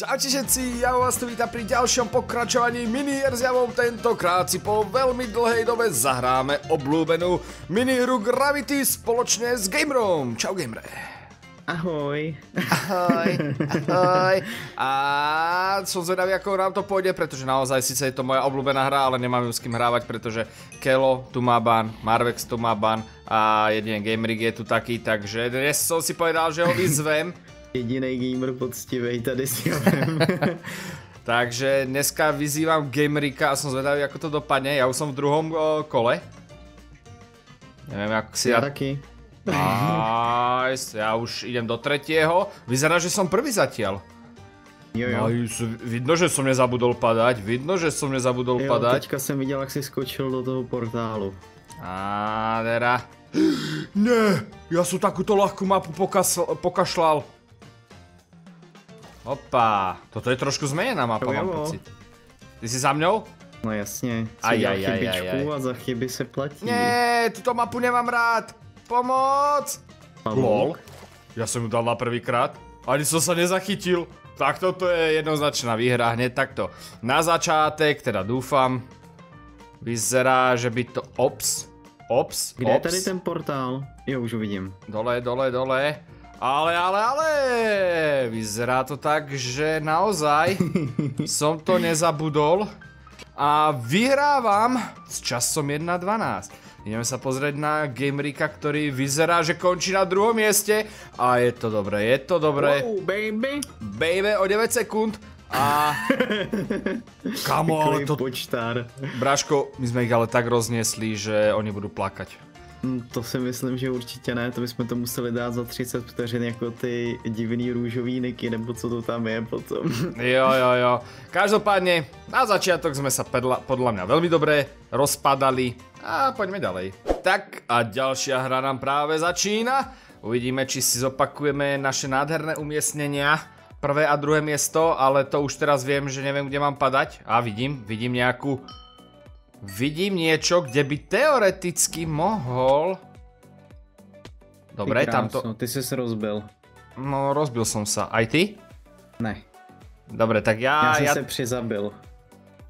Čaute všetci, ja vás tu vítam pri ďalšom pokračovaní minier s Javom. Tentokrát si po veľmi dlhej dobe zahráme obľúbenú minihru Gravity spoločne s Gamerom. Čau Gamere. Ahoj. Ahoj, ahoj. A som zvedavý, ako nám to pôjde, pretože naozaj síce je to moja obľúbená hra, ale nemám ju s kým hrávať, pretože Kelo tu má ban, Marvex tu má ban a jedine Gamerig je tu taký, takže dnes som si povedal, že ho vyzvem. Jediný gamer poctivej tady si vem. Takže dneska vyzývam Gamerika a som zvedavý, ako to dopadne. Ja už som v druhom o, kole. Neviem, ako si Ja ja... taky. Nice, ja už idem do tretieho. Vyzerá, že som prvý zatiaľ. Jo, jo. Nice, vidno, že som nezabudol padať. Vidno, že som nezabudol Jo, padať. teďka jsem viděl, jak jsi skočil do toho portálu. A teda... Ne, ja som takúto ľahkú mapu pokasl, pokašľal. Opa, toto je trošku zmenená mapa, mám pocit. Ty si za mňou? No jasně, co Aj, aj, aj, aj, chybičku aj. a za chyby se platí. Nie, túto mapu nemám rád. Pomoc! Lol. Ja som ju dal na prvýkrát. Ani som sa nezachytil. Tak toto je jednoznačná výhra hneď takto. Na začátek, teda dúfam, vyzerá, že by to... Ops. Ops. Kde je ops. tady ten portál? Jo, už ho vidím. Dole, dole, dole. Ale, ale, ale, vyzerá to tak, že naozaj som to nezabudol a vyhrávam s časom 1.12. Ideme sa pozrieť na Gamerika, ktorý vyzerá, že končí na druhom mieste a je to dobré, je to dobré. Wow, baby. Baby o 9 sekúnd a... Kamo, to... počtár. Braško, my sme ich ale tak rozniesli, že oni budú plakať. Hm, To si myslím, že určitě ne, to bychom to museli dát za 30 vteřin jako ty divný růžový niky, nebo co to tam je potom. Jo, jo, jo. Každopádne, na začiatok sme sa pedla, podľa mňa veľmi dobre rozpadali a poďme ďalej. Tak a ďalšia hra nám práve začína. Uvidíme, či si zopakujeme naše nádherné umiestnenia. Prvé a druhé miesto, ale to už teraz viem, že neviem, kde mám padať. A vidím, vidím nejakú... Vidím niečo, kde by teoreticky mohol... Dobre, krásno, Ty jsi se rozbil. No, rozbil som sa. Aj ty? Ne, Dobre, tak já ja... jsem ja... se přizabil.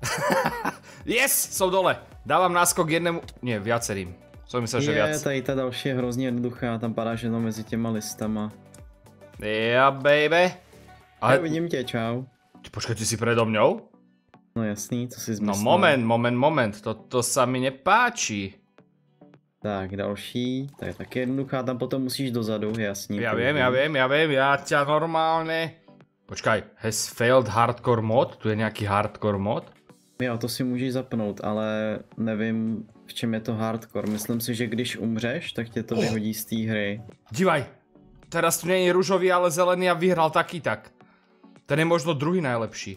Yes, som dole. Dávam náskok jednému, nie, viacerým. Som myslel, že viac. Je, tady ta další je hrozně jednoduchá, tam padáš jenom mezi těma listama. Ja, baby. Ale... Ale, vidím tě, čau. počkaj, ty si predo mňou? No jasný, co jsi No zmyslel. moment, moment, moment, toto sa mi nepáči. Tak, další, to je taky jednoduchá, tam potom musíš dozadu, jasný. Ja to viem, ja viem, ja viem, ja ťa normálne... Počkaj, has failed hardcore mod? Tu je nejaký hardcore mod? Jo, to si můžeš zapnout, ale nevím, v čem je to hardcore. Myslím si, že když umřeš, tak tě to Oh. vyhodí z té hry. Divaj, teraz tu je ružový, ale zelený a vyhral taký tak. Ten je možno druhý najlepší.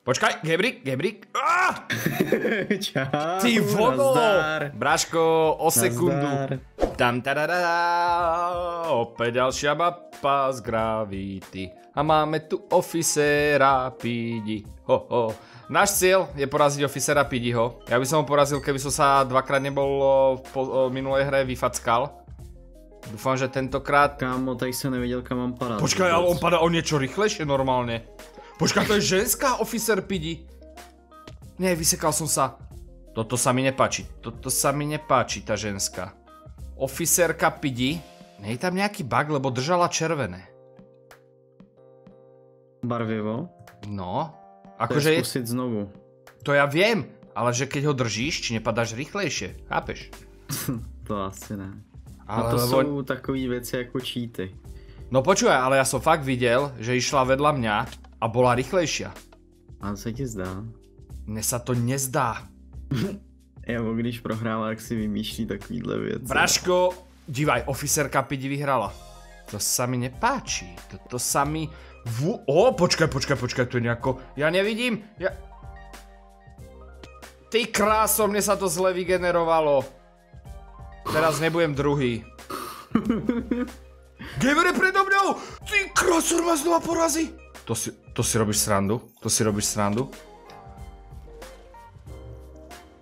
Počkaj, Gebrik, Gebrik. Ah! Čau, Ty vodo! nazdar. Braško, o sekundu. Tam tadadá, opäť ďalšia mapa z Gravity. A máme tu oficera Pidi. Ho, ho. Náš cieľ je poraziť oficera Pidiho. Ja by som ho porazil, keby som sa dvakrát nebol v minulej hre vyfackal. Dúfam, že tentokrát... Kámo, tady se neviděl, kam mám padat. Počkaj, ale on padá o niečo rýchlejšie normálne. Počkaj, to je ženská oficer Pidi. Nie, vysekal som sa. Toto sa mi nepáči. Toto sa mi nepáči, tá ženská. Oficerka Pidi. Nie je tam nejaký bug, lebo držala červené. Barvivo. No. Akože je znovu. to ja viem, ale že keď ho držíš, či nepadáš rýchlejšie. Chápeš? To asi ne. Ale A to lebo... jsou takové věci jako cheaty. No počúvaj, ale ja som fakt videl, že išla vedľa mňa a bola rýchlejšia. A co se ti zdá? Mne sa to nezdá. Jo, když prohrává, jak si vymýšlí takovýhle věci. Braško, divaj, oficerka Pidi vyhrala. To sa mi nepáči. Toto sa mi... V... O, počkaj, počkaj, počkaj, je nejako... Ja nevidím, ja... Ty kráso, mne sa to zle vygenerovalo. Teraz nebudem druhý. Gamer je predo mňou! Ty kráso, ma znova porazí! To si, to si robíš srandu? To si robíš srandu?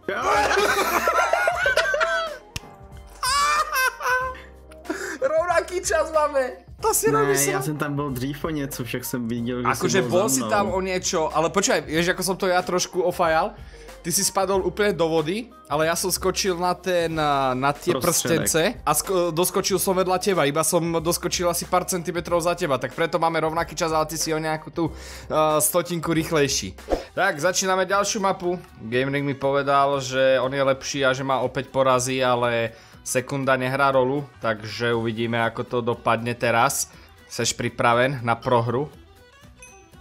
Rovnaký čas máme. To si Ne, robíš srandu. jsem tam byl dřív o něco, však jsem viděl, že Akože bol za si tam o niečo, ale počkaj, vieš, ako som to ja trošku ofajal? Ty si spadol úplne do vody, ale ja som skočil na ten, na, tie Prostredek. prstence a sko- doskočil som vedľa teba, iba som doskočil asi pár centimetrov za teba, tak preto máme rovnaký čas, ale ty si o nejakú tú uh, stotinku rýchlejší. Tak, začíname ďalšiu mapu. Gamerig mi povedal, že on je lepší a že má opäť porazy, ale sekunda nehrá rolu, takže uvidíme, ako to dopadne teraz. Seš pripraven na prohru?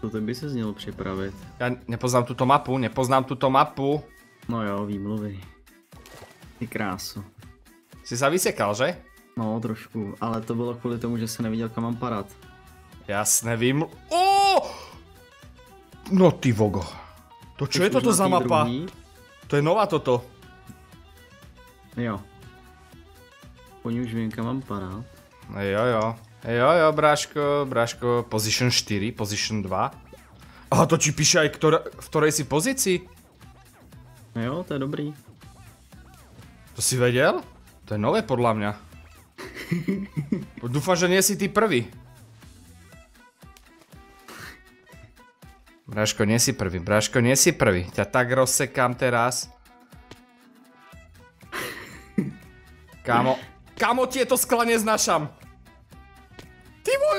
To ty by se měl připravit. Ja nepoznám túto mapu, nepoznám túto mapu. No jo, výmluvy. Ty krásu. Si sa vysekal, že? No, trošku, ale to bylo kvůli tomu, že se neviděl kam mám padat. Jasné, vím. Ó! No ty vogo. To čo je toto za mapa? druhý? To je nová toto. Jo. Už vím, kam mám padat. Jo, jo. Jo, jo, Bráško, Bráško, position 4, position 2. Aha, to ti píše aj, ktoré, v ktorej si pozícii? No jo, to je dobrý. To si vedel? To je nové podľa mňa. Dúfam, že nie si ty prvý. Bráško, nie si prvý. Bráško, nie si prvý. Ťa tak rozsekám teraz. Kámo, kámo, tieto skla neznášam. Ty môj.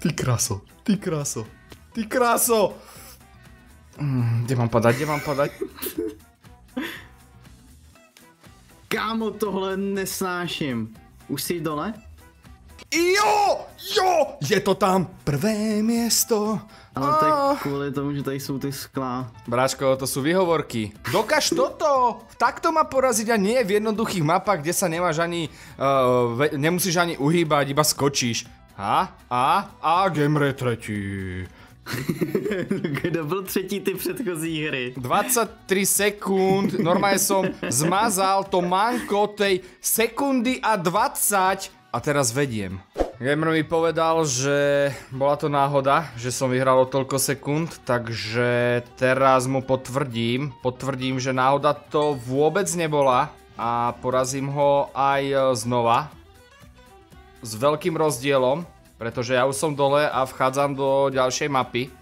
Ty kráso, ty kráso, ty kráso. Mm, kde mám padať, kde mám padať? Kámo, tohle nesnáším. Už jsi dole? Jo, jo, je to tam prvé miesto. Ale to je Ah. kvůli tomu, že tady jsou ty skla. Bráčko, to sú výhovorky. Dokáž toto! Takto ma poraziť a nie v jednoduchých mapách, kde sa nemáš ani, uh, ve, nemusíš ani uhýbať, iba skočíš. A, a, a Gemre tretí. Kdo byl třetí ty předchozí hry? 23 sekúnd, normálne som zmazal to manko tej sekundy a 20 a teraz vediem. Gamer mi povedal, že bola to náhoda, že som vyhral o toľko sekúnd, takže teraz mu potvrdím, potvrdím, že náhoda to vôbec nebola a porazím ho aj znova s veľkým rozdielom, pretože ja už som dole a vchádzam do ďalšej mapy.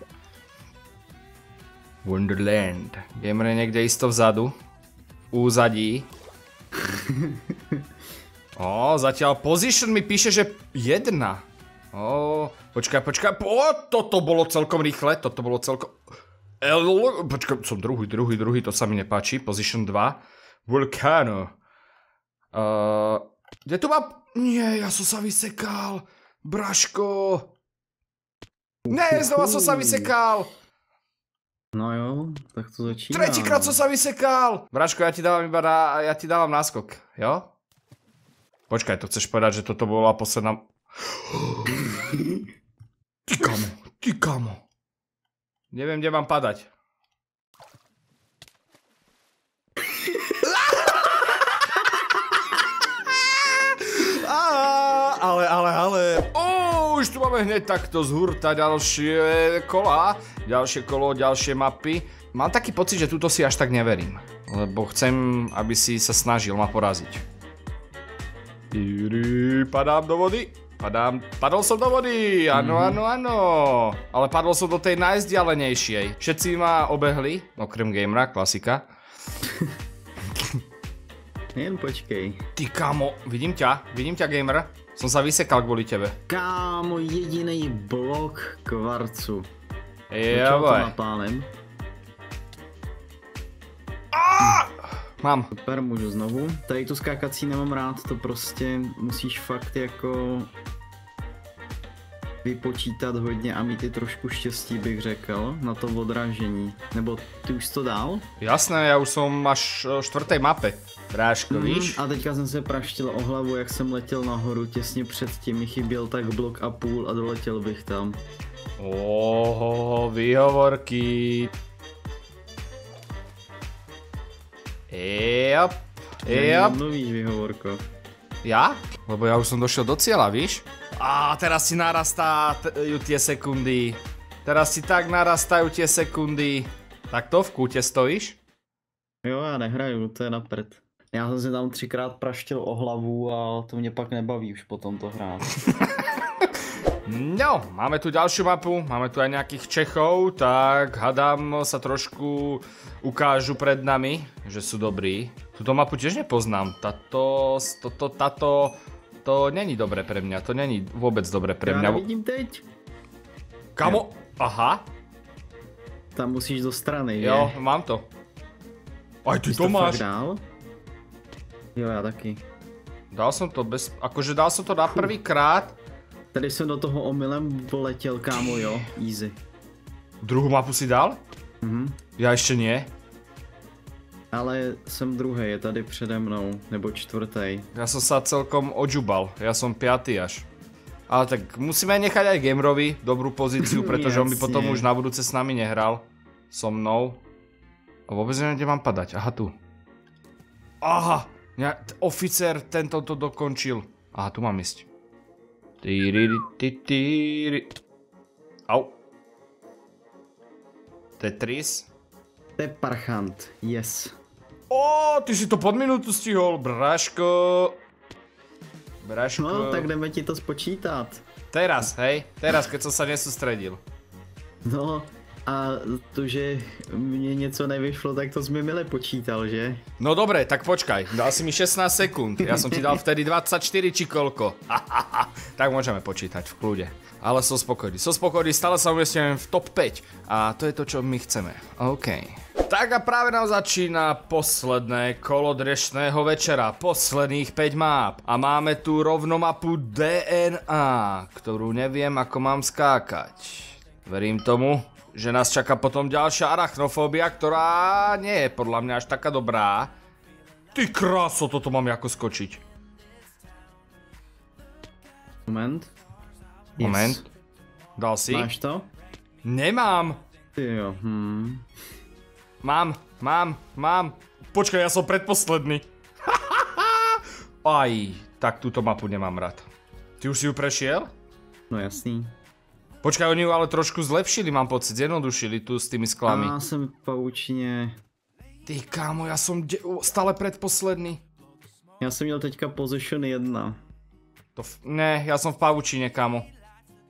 Wonderland. Gamer je niekde isto vzadu. Úzadí. Ó, zatiaľ position mi píše, že jedna. Ó, počkaj, počkaj. Ó, toto bolo celkom rýchle, toto bolo celkom... El, počkaj, som druhý, druhý, druhý, to sa mi nepáči. Position 2. Vulcano. Uh, kde tu má... Nie, ja som sa vysekal. Braško. Ne, znova som sa vysekal. No jo, tak to začíná. Tretíkrát som sa vysekal! Braško, ja ti dávam iba na, ja ti dávam náskok, jo? Počkaj, to chceš povedať, že toto bola posledná... Ty kamo, ty kamo. Neviem, kde mám padať. Ale, ale, ale... Ó, už tu máme hneď takto z hurta ďalšie kola. Ďalšie kolo, ďalšie mapy. Mám taký pocit, že túto si až tak neverím. Lebo chcem, aby si sa snažil ma poraziť. Padám do vody. Padám, padol som do vody, áno, áno, áno. Ale padol som do tej najzdialenejšej. Všetci ma obehli, okrem gamera, klasika. Jen počkej. Ty kamo, vidím ťa, vidím ťa gamer. Som sa vysekal kvôli tebe. Kámo, jediný blok kvarcu. Jo, Mám. Super, můžu znovu. Tady tu skákací nemám rád, to prostě musíš fakt jako vypočítat hodně a mít i trošku štěstí, bych řekl, na to odražení. Nebo ty už to dál? Jasné, ja už som až v štvrtej mape. Bráško, víš? Mm, a teďka jsem se praštil o hlavu, jak jsem letěl nahoru, těsně předtím mi chyběl tak blok a půl a doletěl bych tam. Oho, výhovorky. Jop, jop. Mluvíš, vyhovorko. Ja? Lebo ja už som došiel do cieľa, víš? A teraz si narastajú tie sekundy. Teraz si tak narastajú tie sekundy. Tak to v kúte stojíš? Jo, já nehraju, to je na prd. Já jsem si tam třikrát praštil o hlavu a to mě pak nebaví už potom to hrát. No, máme tu ďalšiu mapu, máme tu aj nejakých Čechov, tak hadám sa trošku ukážu pred nami, že sú dobrí. Tuto mapu tiež nepoznám, táto, toto, táto, to není dobré pre mňa, to není vôbec dobré pre mňa. nevidím teď. Kamo, aha, Tam musíš do strany, jo, že? mám to. Aj ty Ty to fakt máš. dál? Jo, já taky. Dal som to bez, akože dal som to na prvý krát. Tady jsem do toho omylem vletěl, kámo, jo, easy. Druhú mapu si dal? Mhm. Ja ešte nie. Ale jsem druhý, je tady přede mnou, nebo čtvrtý. Ja som sa celkom odžubal, ja som piatý až. Ale tak musíme nechať aj Gamerovi dobrú pozíciu, pretože on by potom už na budúce s nami nehral. So mnou. A vôbec neviem, kde mám padať. Aha, tu. Aha, oficer, tento to dokončil. Aha, tu mám ísť. Au. Tetris. To je parchant, yes. Ó, ty si to pod minútu stihol, Braško. Braško. No, tak jdeme ti to spočítat. Teraz, hej? Teraz, keď som sa nesústredil. No, a to, že mně něco nevyšlo, tak to mi mile počítal, že? No dobre, tak počkaj, dal si mi 16 sekúnd, ja som ti dal vtedy 24 či koľko. tak môžeme počítať v kľude. Ale som spokojný, som spokojný, stále sa umiestňujem v top 5 a to je to, čo my chceme. OK. Tak a práve nám začína posledné kolo dnešného večera, posledných 5 map. A máme tu rovno mapu DNA, ktorú neviem ako mám skákať. Verím tomu, že nás čaká potom ďalšia arachnofóbia, ktorá nie je podľa mňa až taká dobrá. Ty kráso, toto mám ako skočiť. Moment. Moment. Dal si? Máš to? Nemám. Jo, hm. Mám, mám, mám. Počkaj, ja som predposledný. Aj, tak túto mapu nemám rád. Ty už si ju prešiel? No jasný. Počkaj, oni ju ale trošku zlepšili, mám pocit, zjednodušili tu s tými sklami. A jsem v paučině. Ty kámo, ja som de- stále predposledný. Já jsem měl teďka position 1. To f- ne, ja som v pavučine, kámo.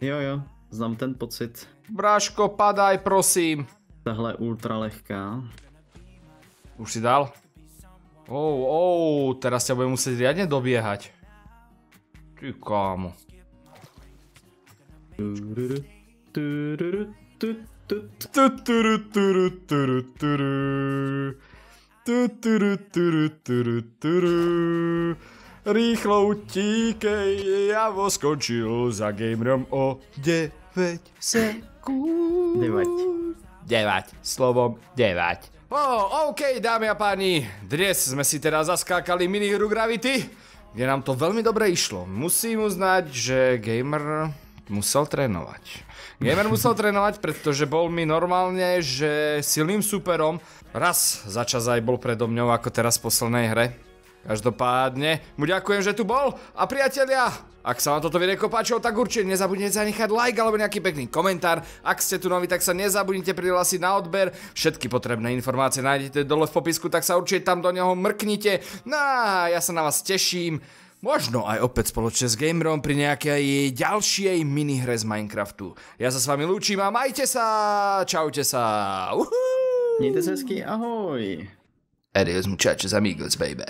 Jo, jo, znám ten pocit. Bráško, padaj, prosím. Tahle ultra lehká. Už si dal? Oh, oh, teraz ťa budem musieť riadne dobiehať. Ty kámo. Rýchlo utíkej, Javo skončil za gamerom o 9 sekúnd. Deväť. 9, slovom 9. Oh, OK, dámy a páni, dnes sme si teda zaskákali minihru Gravity, kde nám to veľmi dobre išlo. Musím uznať, že gamer musel trénovať. Gamer musel trénovať, pretože bol mi normálne, že silným superom. Raz za čas aj bol predo mňou, ako teraz v poslednej hre. Každopádne, mu ďakujem, že tu bol a priatelia, ak sa vám toto videjko páčilo, tak určite nezabudnite zanechať like alebo nejaký pekný komentár. Ak ste tu noví, tak sa nezabudnite prihlásiť na odber. Všetky potrebné informácie nájdete dole v popisku, tak sa určite tam do neho mrknite. No a ja sa na vás teším. Možno aj opäť spoločne s Gamerom pri nejakej ďalšej minihre z Minecraftu. Ja sa s vami lúčim a majte sa! Čaute sa! Uhú! Mějte se hezky, ahoj. Adios muchachos amigos, baby.